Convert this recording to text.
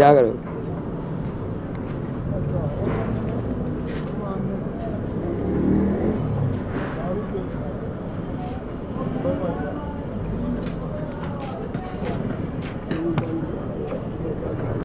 क्या करोगे?